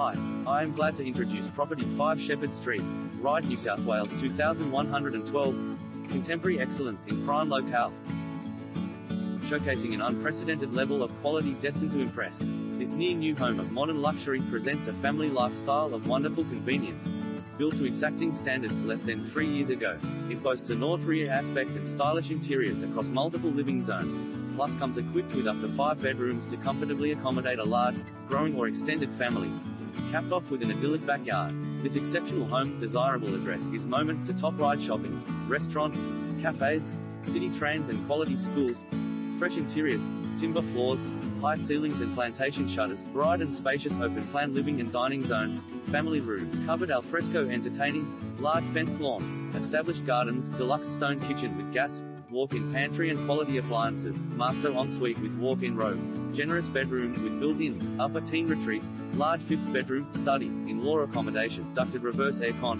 Hi, I am glad to introduce property 5 Shepherd Street, Ryde, New South Wales 2112. Contemporary excellence in prime locale. Showcasing an unprecedented level of quality destined to impress. This near new home of modern luxury presents a family lifestyle of wonderful convenience. Built to exacting standards less than three years ago, it boasts a North rear aspect and stylish interiors across multiple living zones, plus comes equipped with up to five bedrooms to comfortably accommodate a large, growing or extended family. Capped off with an idyllic backyard, this exceptional home's desirable address is moments to Top Ryde shopping, restaurants, cafes, city trains and quality schools, fresh interiors, timber floors, high ceilings and plantation shutters, bright and spacious open plan living and dining zone, family room, covered alfresco entertaining, large fenced lawn, established gardens, deluxe stone kitchen with gas, walk-in pantry and quality appliances, master ensuite with walk-in robe, generous bedrooms with built-ins, upper teen retreat, large fifth bedroom, study, in-law accommodation, ducted reverse aircon,